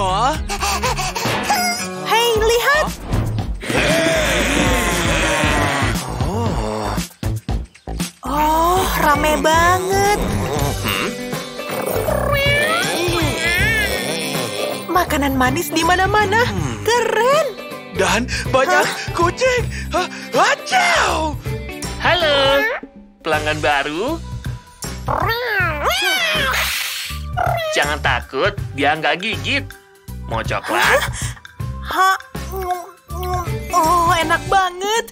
Hah? Hei, lihat! Oh, rame banget. Makanan manis di mana-mana. Keren. Dan banyak kucing. Hah? Acau! Halo, pelanggan baru? Jangan takut, dia nggak gigit. Mau coklat? Ha? Oh, enak banget.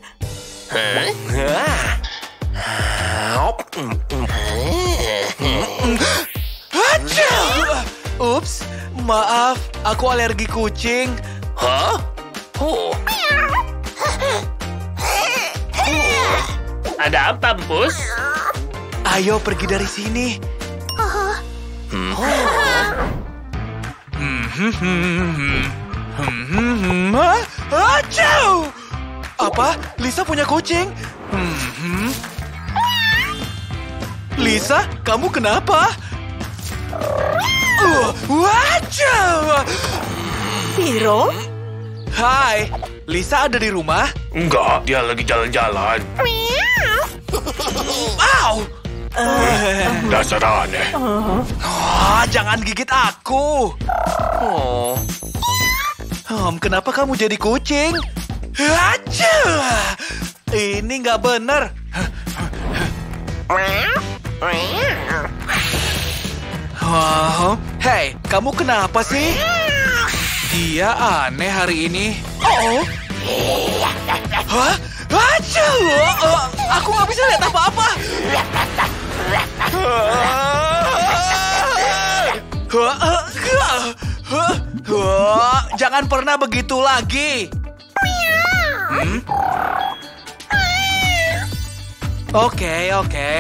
Ups, maaf. Aku alergi kucing. Hah? Oh. Ada apa, Empus? Ayo pergi dari sini. Hmm, hah? Acau! Apa? Lisa punya kucing? Hmm. Lisa, kamu kenapa? Uh, wacau! Piro? Hai, Lisa ada di rumah? Enggak, dia lagi jalan-jalan. Au! Dasar aneh. Ah, jangan gigit aku. Oh. Hmm, kenapa kamu jadi kucing? Aja! Ini nggak benar. Oh, Hei, kamu kenapa sih? Dia aneh hari ini. Oh. Hah? Aja! Oh, aku nggak bisa lihat apa-apa. Jangan pernah begitu lagi. Hmm? Oke, oke.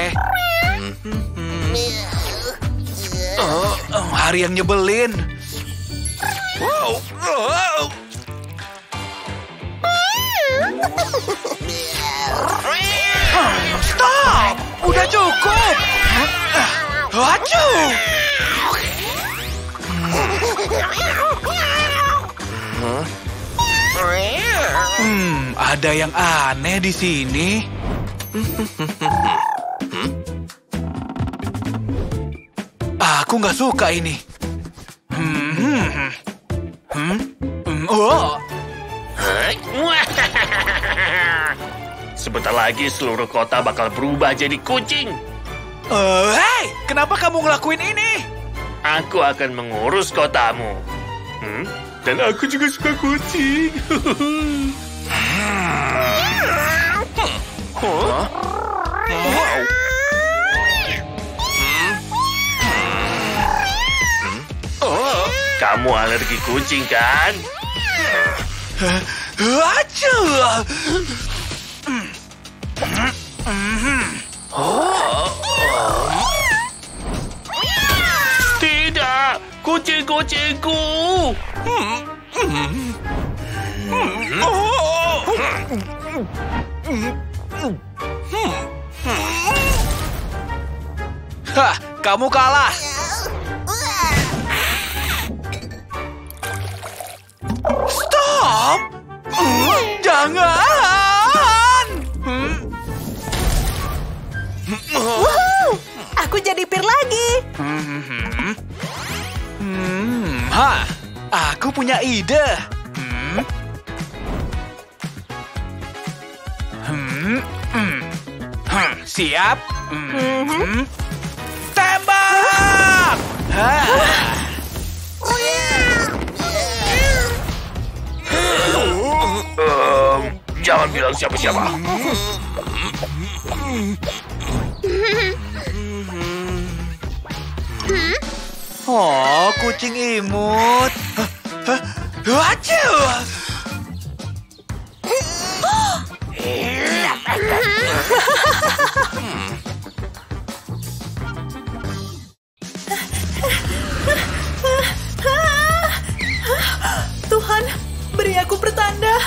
Oh, oh, hari yang nyebelin. Hmm, Stop! Udah cukup! Aduh! Hmm, ada yang aneh di sini. Aku nggak suka ini. Hmm, hmm. Hmm, hmm, oh, Sebentar lagi seluruh kota bakal berubah jadi kucing. Eh, hei, kenapa kamu ngelakuin ini? Aku akan mengurus kotamu. Hmm? Dan aku juga suka kucing. Huh? Wow. Oh, kamu alergi kucing kan? Aduh! Tidak, kucing-kucingku. Hah, kamu kalah. Stop! Hmm, Jangan! Hmm, Wuhu! Aku jadi pir lagi. Hmm, ha, aku punya ide. Hmm. Hmm, hmm, hmm, siap? Hmm, hmm. Tembak! Hah. Em, jangan bilang siapa-siapa. Oh, kucing imut. Hah, hah, Aduh! Tuhan, beri aku pertanda.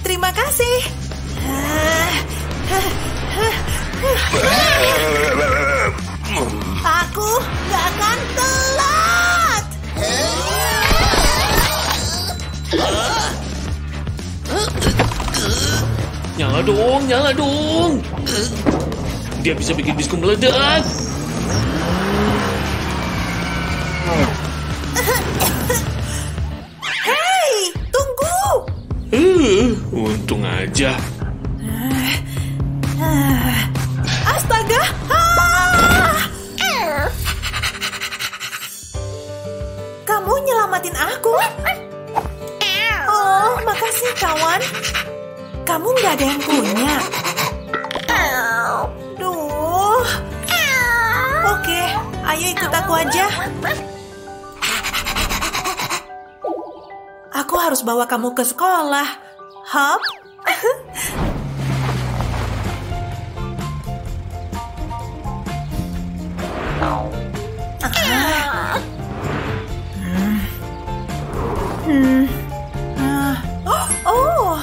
Terima kasih dan telat. Nyala dong, nyala dong. Dia bisa bikin bisku meledak. Hei, tunggu. Uh, untung aja nyelamatin aku? Oh, makasih kawan. Kamu nggak ada yang punya. Duh. Oke, ayo ikut aku aja. Aku harus bawa kamu ke sekolah. Hop. Ah. Hmm. Ah. Oh.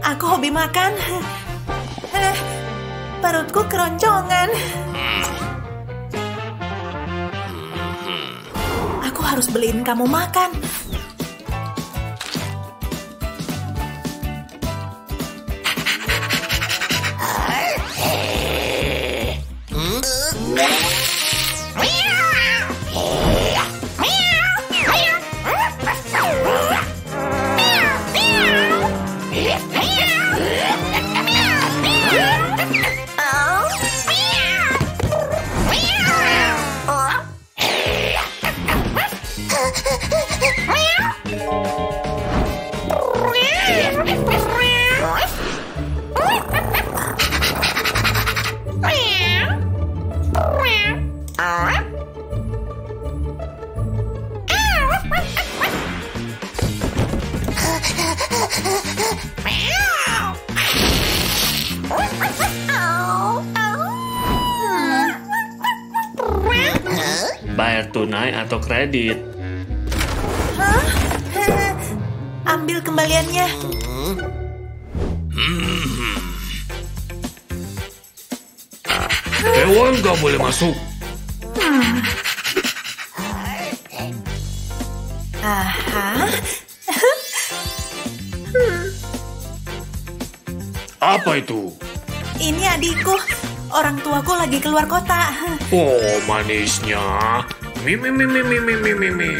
Aku hobi makan. Perutku keroncongan. Harus beliin kamu makan. Tunai atau kredit? Hah? Ambil kembaliannya. Hewan gak boleh masuk. Aha. Apa itu? Ini adikku. Orang tuaku lagi keluar kota. Oh, manisnya. Mi mi mi mi mi mi mi mi mi.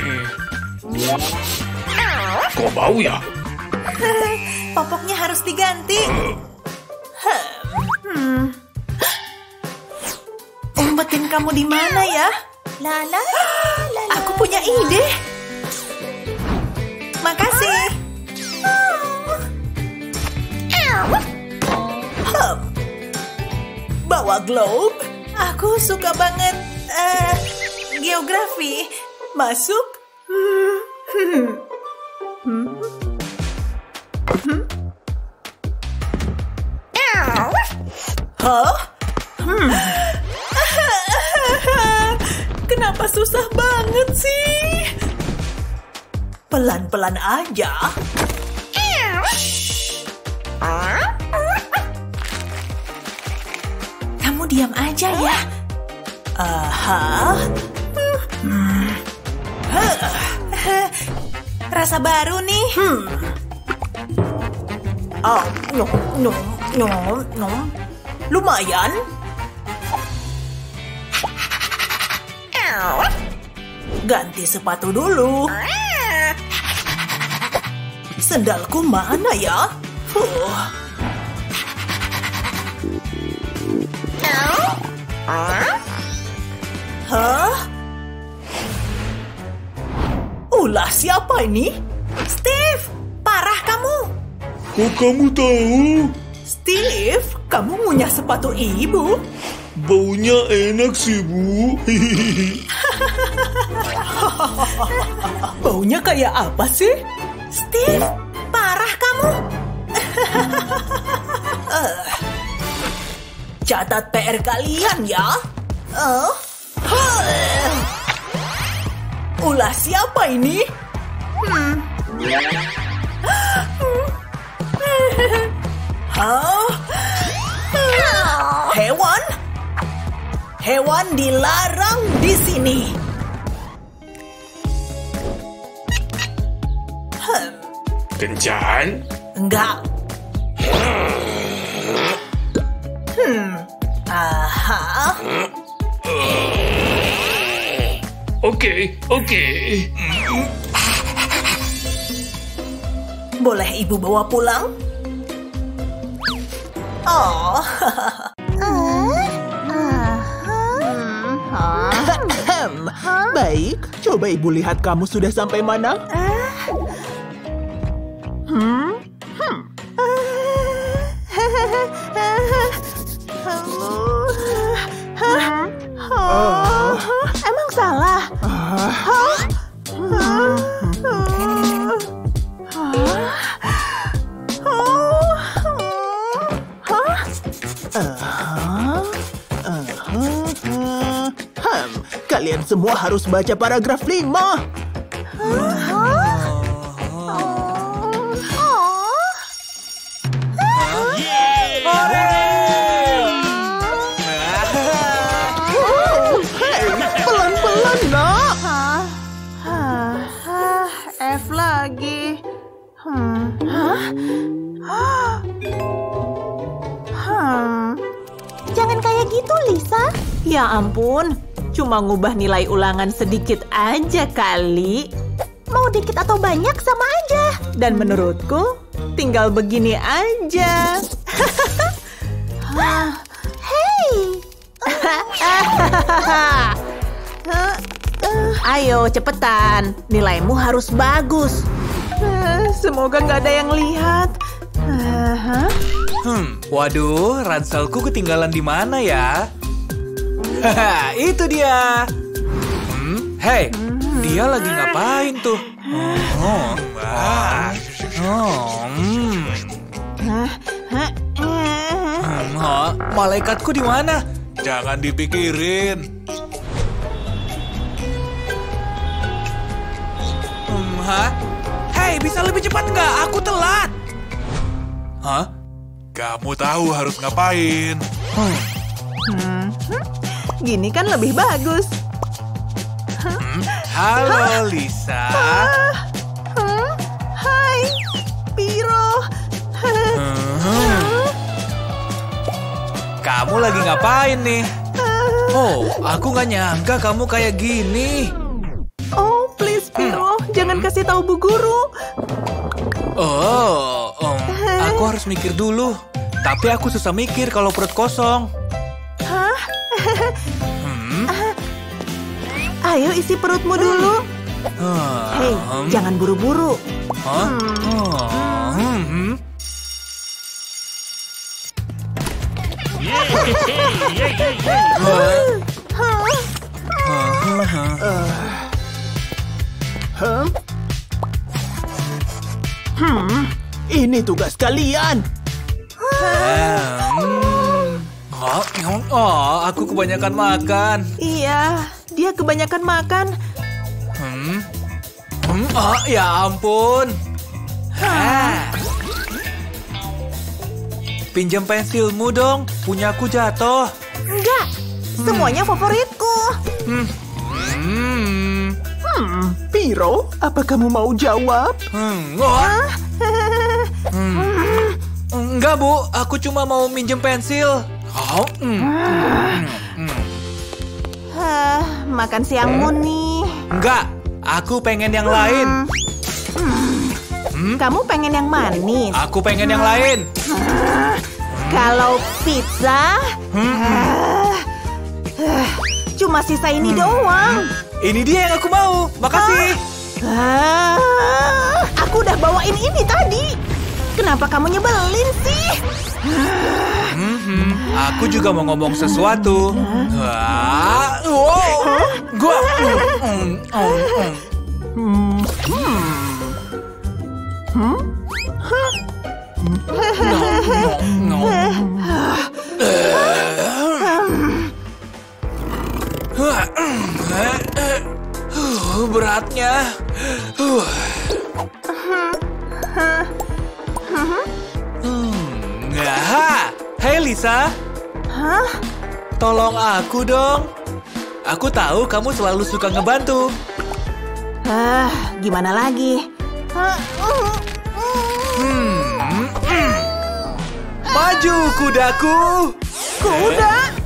Kok bau ya? Popoknya harus diganti. Hmm. Umpetin kamu di mana ya? Lala, aku punya ide. Makasih. Bawa globe. Aku suka banget eh, geografi. Masuk. Hmm. Kenapa susah banget sih? Pelan-pelan aja. Kamu diam aja ya. Aha. Hmm. Rasa baru nih. Hmm. Oh, no, no, no, no. Lumayan. Ganti sepatu dulu. Sendalku mana ya? Huh. Hah? Ulah siapa ini? Steve, parah kamu. Kok kamu tahu? Steve, kamu ngunyah sepatu ibu? Baunya enak sih, Bu. Baunya kayak apa sih? Steve, parah kamu. Eh, Catat PR kalian ya. Oh. Ulah siapa ini? Hmm. Oh. Hewan? Hewan dilarang di sini. Hmm, Kencan? enggak. Hmm. Aha. Oke, oke. Boleh ibu bawa pulang? Oh. Baik, coba ibu lihat kamu sudah sampai mana? Hmm? Hmm. kalian semua harus baca paragraf 5. Hei, pelan-pelan, nak. Hah? Hah, hah, F lagi. Hmm. Hah? Hah. Hmm. Jangan kayak gitu, Lisa. Ya ampun, cuma ngubah nilai ulangan sedikit aja kali. Mau dikit atau banyak sama aja. Dan menurutku, tinggal begini aja. Hei, Ayo cepetan, nilaimu harus bagus. Semoga nggak ada yang lihat. Hmm, waduh, ranselku ketinggalan di mana ya? Itu dia. Hmm, hey, dia lagi ngapain tuh? Oh, wah. Oh, hmm. Ha? Malaikatku di mana? Jangan dipikirin. Hmm, ha? Hei, bisa lebih cepat nggak? Aku telat. Hah? Kamu tahu harus ngapain? Hmm. Gini kan lebih bagus. Halo, Lisa. Hai, Piro. Hmm. Kamu lagi ngapain nih? Oh, aku nggak nyangka kamu kayak gini. Oh, please, Piro. Jangan kasih tahu Bu Guru. Oh, um, aku harus mikir dulu. Tapi aku susah mikir kalau perut kosong. Ayo isi perutmu dulu. Ah, Hei, hmm, jangan buru-buru. Hah? Oh, hmm, hmm. Hmm? Hmm, ini tugas kalian. Hmm. Oh, oh, aku kebanyakan makan. Iya, dia kebanyakan makan. Hmm. Hmm, oh, ya ampun. Pinjam pensilmu dong, punyaku jatuh. Enggak, semuanya favoritku. Hmm. Hmm. Hmm, Piro, apa kamu mau jawab? Hmm. Oh. Hmm. Enggak, Bu. Aku cuma mau minjem pensil. Oh. Hmm. Hmm. Hah, makan siangmu nih. Enggak. Aku pengen yang lain. Kamu pengen yang manis? Aku pengen yang lain. Kalau pizza, Hmm. ah, ah, cuma sisa ini doang. Ini dia yang aku mau. Makasih. Ah, aku Kenapa kamu nyebelin sih? Mhm. Aku juga mau ngomong sesuatu. Wah. Gua. Mm, mm, mm. Uh, beratnya. Lisa, Hah? tolong aku dong. Aku tahu kamu selalu suka ngebantu. Ah, gimana lagi? Ah, Hmm, hmm. Maju kudaku. Kuda?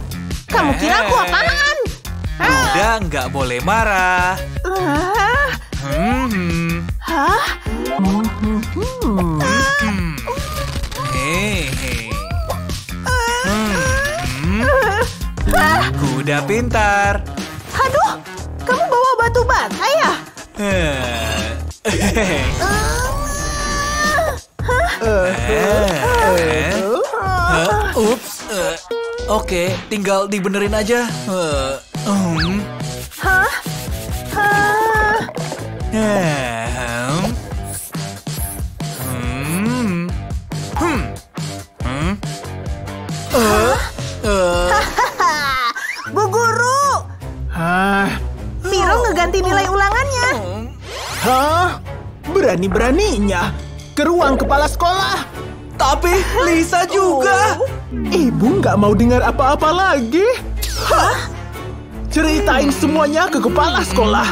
Kamu kira aku apaan? Kuda nggak boleh marah. Ah, Hmm, Hah? Kuda pintar. Aduh, kamu bawa batu bata ya? Eh, Hah? Ups. eh, Oke, tinggal dibenerin aja. Eh, hmm. Hah? Berani-beraninya ke ruang kepala sekolah. Tapi Lisa juga. Ibu nggak mau dengar apa-apa lagi. Hah? Ceritain semuanya ke kepala sekolah.